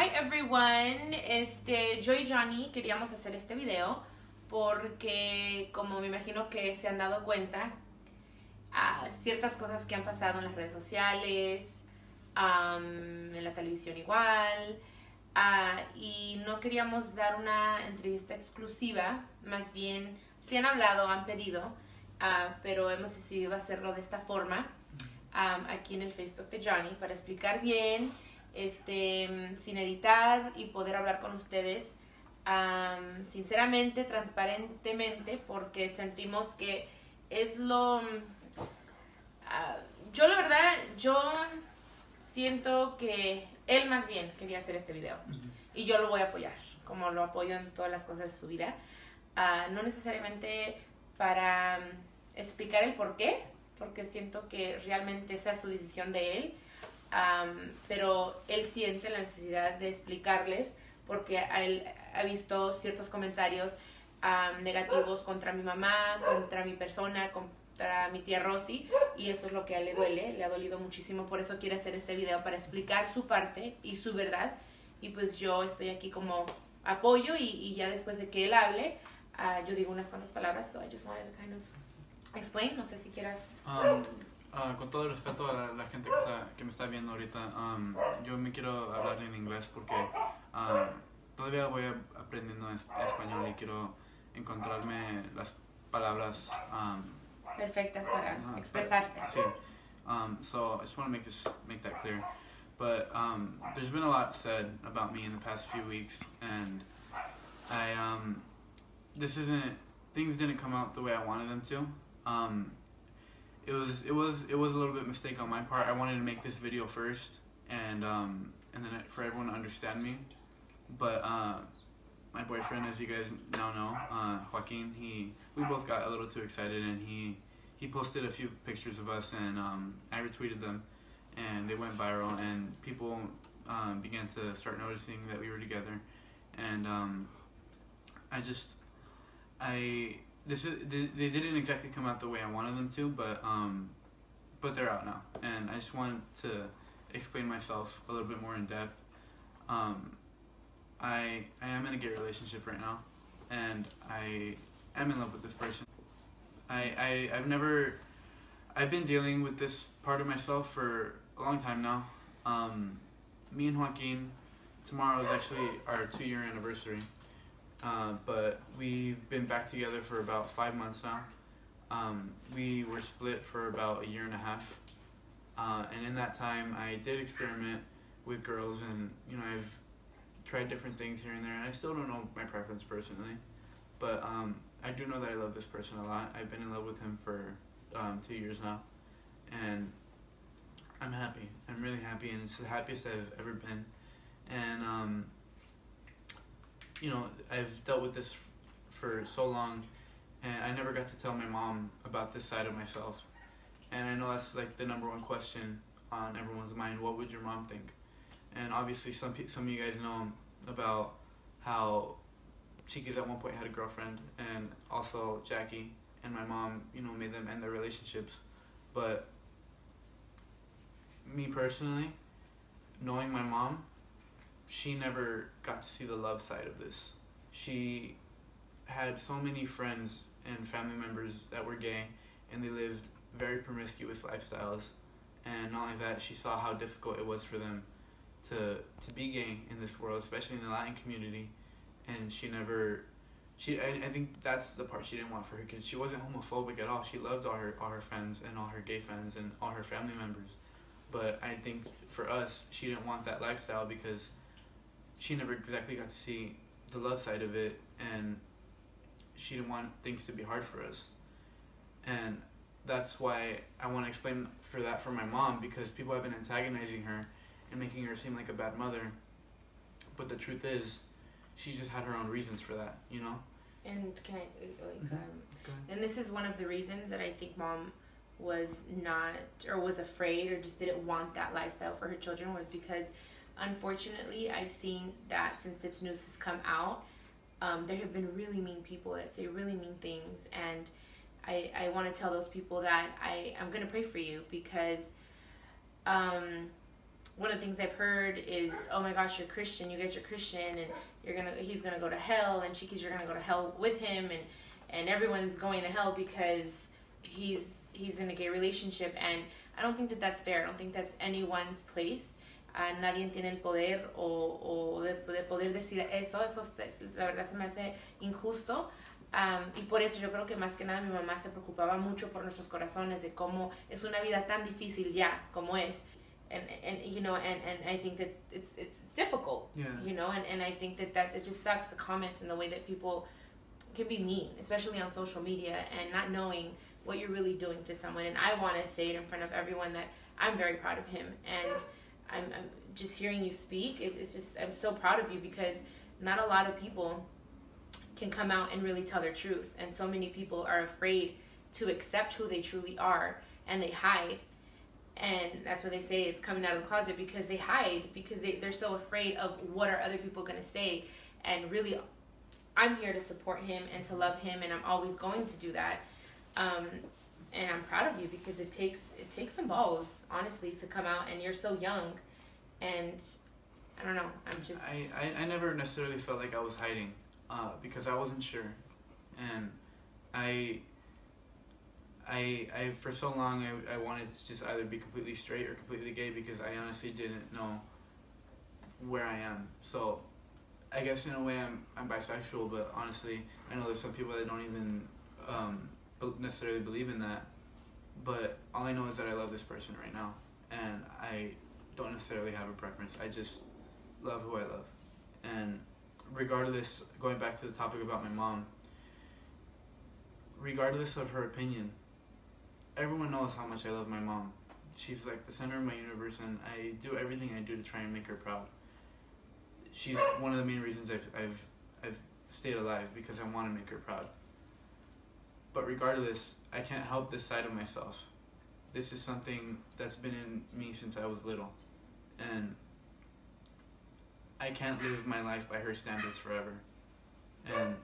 Hi everyone, este, yo y Johnny queríamos hacer este video porque como me imagino que se han dado cuenta, a ciertas cosas que han pasado en las redes sociales, en la televisión igual, ah, y no queríamos dar una entrevista exclusiva, más bien si han hablado, han pedido, ah, pero hemos decidido hacerlo de esta forma aquí en el Facebook de Johnny para explicar bien este, sin editar y poder hablar con ustedes sinceramente, transparentemente, porque sentimos que es lo... Ah, yo la verdad, yo siento que él más bien quería hacer este video y yo lo voy a apoyar, como lo apoyo en todas las cosas de su vida. Ah, no necesariamente para explicar el por qué, porque siento que realmente esa es su decisión de él, pero él siente la necesidad de explicarles porque él ha visto ciertos comentarios negativos contra mi mamá, contra mi persona, contra mi tía Rosy y eso es lo que a él le duele, le ha dolido muchísimo, por eso quiere hacer este video para explicar su parte y su verdad y pues yo estoy aquí como apoyo y, ya después de que él hable, ah, yo digo unas cuantas palabras, so I just wanted to kind of explain, no sé si quieras... Um, uh, con todo el respeto a la, gente que, está, que, me está viendo ahorita, um, yo me quiero hablar en inglés porque um, todavía voy aprendiendo español y quiero encontrarme las palabras perfectas para uh, expresarse. Sí. Um, so I just want to make this make that clear. But um, there's been a lot said about me in the past few weeks, and I um, this isn't things didn't come out the way I wanted them to. It was it was it was a little bit mistake on my part. I wanted to make this video first, and um, and then for everyone to understand me. But uh, my boyfriend, as you guys now know, uh, Joaquin, he we both got a little too excited, and he he posted a few pictures of us, and um, I retweeted them, and they went viral, and people um, began to start noticing that we were together, and um, I just I this is they, they didn't exactly come out the way I wanted them to, but um, but they're out now, and I just wanted to explain myself a little bit more in depth. Um, I I am in a gay relationship right now, and I am in love with this person. I, I I've never I've been dealing with this part of myself for a long time now. Um, me and Joaquin, tomorrow is actually our two year anniversary. Uh, but we've been back together for about five months now. Um, we were split for about a year and a half. Uh, and in that time, I did experiment with girls, and you know, I've tried different things here and there, and I still don't know my preference personally. But um, I do know that I love this person a lot. I've been in love with him for um, two years now, and I'm happy. I'm really happy, and it's the happiest I've ever been. And um, you know, I've dealt with this for so long, and I never got to tell my mom about this side of myself. And I know that's like the number one question on everyone's mind. What would your mom think? And obviously, some some of you guys know about how Chiquis at one point had a girlfriend, and also Jackie and my mom, you know, made them end their relationships. But me personally, knowing my mom, she never got to see the love side of this. She had so many friends and family members that were gay, and they lived very promiscuous lifestyles. And not only that, she saw how difficult it was for them to to be gay in this world, especially in the Latin community. And she never, she I, I think that's the part she didn't want for her kids. She wasn't homophobic at all. She loved all her all her friends and all her gay friends and all her family members. But I think for us, she didn't want that lifestyle because she never exactly got to see the love side of it, and she didn't want things to be hard for us. And that's why I want to explain for that for my mom because people have been antagonizing her and making her seem like a bad mother. But the truth is, she just had her own reasons for that, you know. And can I like mm-hmm. um, and this is one of the reasons that I think mom was not or was afraid or just didn't want that lifestyle for her children was because Unfortunately, I've seen that since this news has come out, um, there have been really mean people that say really mean things, and I, I want to tell those people that I, I'm going to pray for you because um, one of the things I've heard is, "Oh my gosh, you're Christian. You guys are Christian, and you're gonna he's gonna go to hell, and Chiquis, you're gonna go to hell with him, and and everyone's going to hell because he's he's in a gay relationship." And I don't think that that's fair. I don't think that's anyone's place. Uh, nadie tiene el poder o, o de, de, poder decir eso. Eso la verdad se me hace injusto. Um, y por eso yo creo que más que nada mi mamá se preocupaba mucho por nuestros corazones, de cómo es una vida tan difícil ya como es. And, and you know and, and I think that it's it's, it's difficult Yeah. you know and, and I think that that's it just sucks the comments and the way that people can be mean especially on social media and not knowing what you're really doing to someone and I want to say it in front of everyone that I'm very proud of him and I'm, I'm just hearing you speak it's, it's just I'm so proud of you because not a lot of people can come out and really tell their truth. And so many people are afraid to accept who they truly are and they hide. And that's what they say is coming out of the closet because they hide because they, they're so afraid of what are other people going to say. And really i'm here to support him and to love him and i'm always going to do that. Um, and i'm proud of you because it takes it takes some balls honestly to come out and you're so young and i don't know i'm just I, I, I never necessarily felt like I was hiding uh, because I wasn't sure. And I, I, I for so long, I, I wanted to just either be completely straight or completely gay because I honestly didn't know where I am. So I guess in a way I'm, I'm bisexual, but honestly, I know there's some people that don't even um, necessarily believe in that. But all I know is that I love this person right now. And I don't necessarily have a preference. I just love who I love. And regardless, going back to the topic about my mom, regardless of her opinion, everyone knows how much I love my mom. She's like the center of my universe, and I do everything I do to try and make her proud. She's one of the main reasons I've I've I've stayed alive because I want to make her proud. But regardless, I can't help this side of myself. This is something that's been in me since I was little, and I can't live my life by her standards forever. And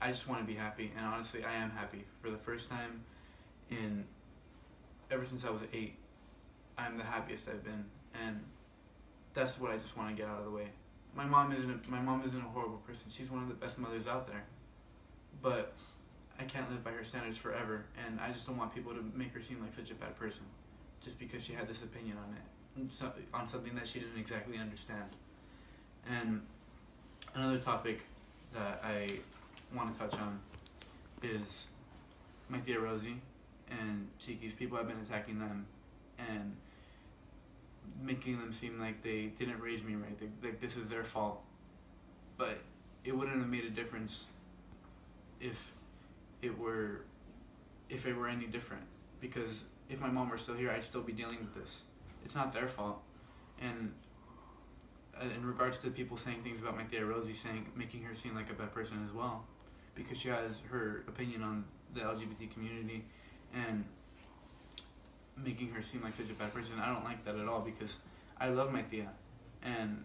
I just want to be happy. And honestly, I am happy. For the first time in ever since I was eight, I'm the happiest I've been. And that's what I just want to get out of the way. My mom isn't a, my mom isn't a horrible person. She's one of the best mothers out there. But I can't live by her standards forever. And I just don't want people to make her seem like such a bad person just because she had this opinion on it, on something that she didn't exactly understand. And another topic that I want to touch on is my Tia Rosie and Chiquis. People have been attacking them and making them seem like they didn't raise me right. They, like this is their fault. But it wouldn't have made a difference if it were if it were any different. Because if my mom were still here, I'd still be dealing with this. It's not their fault. And uh, in regards to people saying things about my Tia Rosie, saying making her seem like a bad person as well, because she has her opinion on the LGBT community, and making her seem like such a bad person. I don't like that at all because I love my Tia, and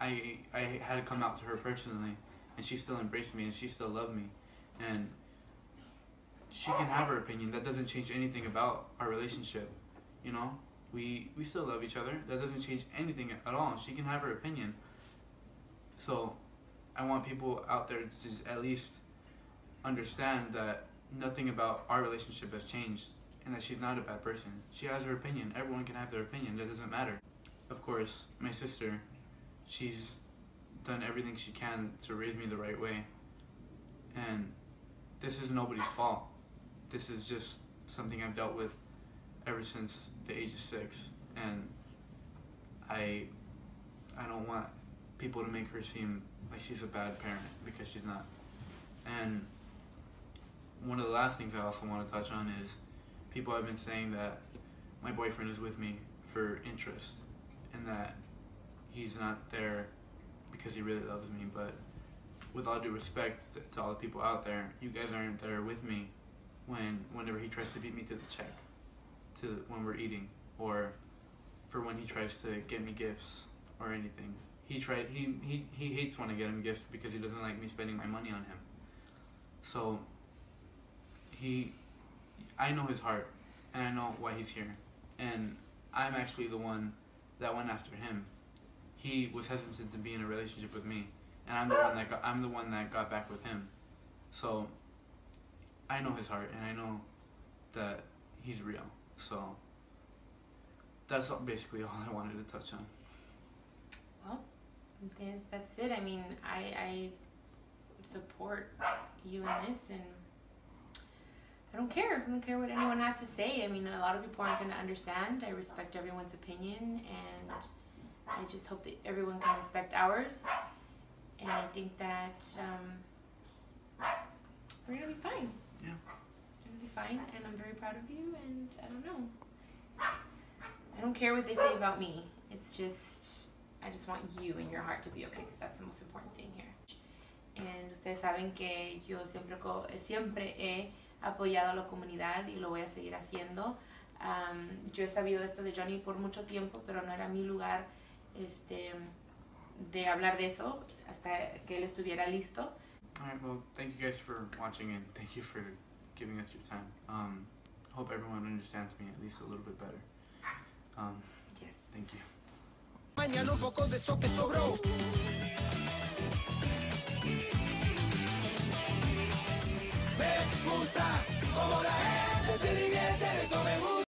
I I had to come out to her personally, and she still embraced me and she still loved me, and she can have her opinion. That doesn't change anything about our relationship, you know we we still love each other. That doesn't change anything at all. She can have her opinion. So, I want people out there to at least understand that nothing about our relationship has changed, and that she's not a bad person. She has her opinion. Everyone can have their opinion. That doesn't matter. Of course, my sister, she's done everything she can to raise me the right way, and this is nobody's fault. This is just something I've dealt with ever since the age of six, and I, I don't want people to make her seem like she's a bad parent because she's not. And one of the last things I also want to touch on is people have been saying that my boyfriend is with me for interest, and that he's not there because he really loves me. But with all due respect to, to all the people out there, you guys aren't there with me when whenever he tries to beat me to the check to when we're eating or for when he tries to get me gifts or anything. He try he, he he hates when I get him gifts because he doesn't like me spending my money on him. So he I know his heart and I know why he's here. And I'm actually the one that went after him he was hesitant to be in a relationship with me, and I'm the one that got, I'm the one that got back with him. So I know his heart, and I know that he's real. So that's basically all I wanted to touch on. Yes, that's it. I mean, I, I support you in this, and I don't care. I don't care what anyone has to say. I mean, a lot of people aren't going to understand. I respect everyone's opinion, and I just hope that everyone can respect ours. And I think that um, we're going to be fine. Yeah. To be fine, and I'm very proud of you, and I don't know. I don't care what they say about me. It's just I just want you and your heart to be okay because that's the most important thing here. And ustedes saben que yo siempre, he apoyado a la comunidad y lo voy a seguir haciendo. Am, yo he sabido esto de Johnny por mucho tiempo, pero no era mi lugar este, de hablar de eso hasta que él estuviera listo. Alright, well, thank you guys for watching and thank you for giving us your time. Um, hope everyone understands me at least a little bit better. Um, yes. Thank you. Me gusta como la gente se divierte.